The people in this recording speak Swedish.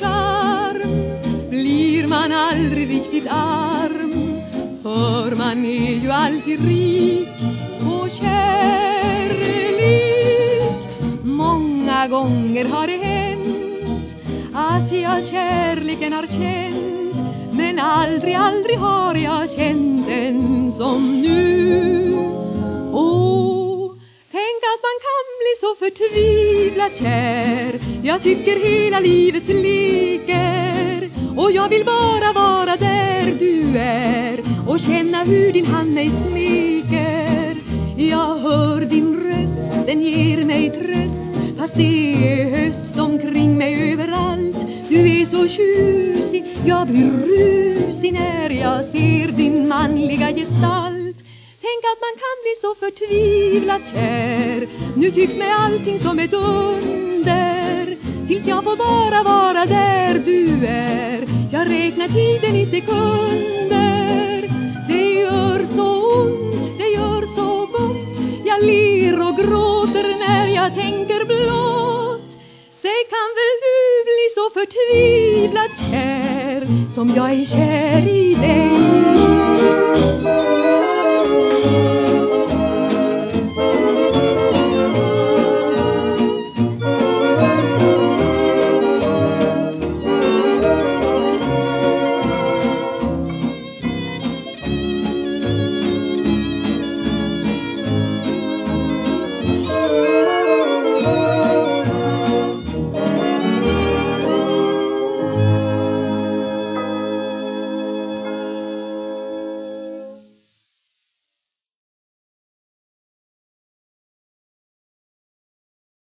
charm blir man aldrig riktigt arm. För man är ju alltid rik på kärlek. Många gånger har det hänt att jag kärleken har känt men aldrig, aldrig har jag känt den som nu. Förtvivlat kär. Jag tycker hela livet leker Och jag vill bara vara där du är Och känna hur din hand mig smeker Jag hör din röst, den ger mig tröst Fast det är höst omkring mig överallt. Du är så tjusig, jag blir rusig när jag ser din manliga gestalt. Tänk att man kan bli så förtvivlat kär. Nu tycks mig allting som ett under. Tills jag får bara vara där du är. Jag räknar tiden i sekunder. Det gör så ont, det gör så gott. Jag ler och gråter när jag tänker blott. Säg kan väl du bli så förtvivlat kär Som jag är kär i dig?